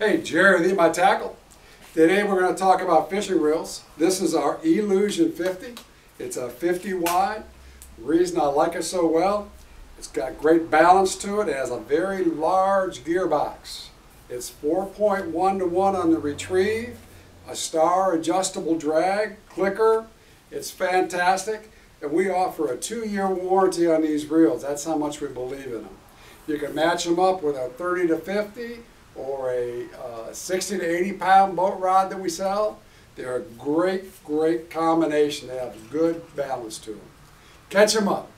Hey, Jerry, My Tackle. Today we're going to talk about fishing reels. This is our E-Lusion 50. It's a 50 wide. The reason I like it so well, it's got great balance to it. It has a very large gearbox. It's 4.1 to 1 on the retrieve, a star adjustable drag, clicker. It's fantastic. And we offer a two-year warranty on these reels. That's how much we believe in them. You can match them up with a 30 to 50 or a uh, 60 to 80 pound boat rod that we sell. They're a great, great combination. They have good balance to them. Catch them up.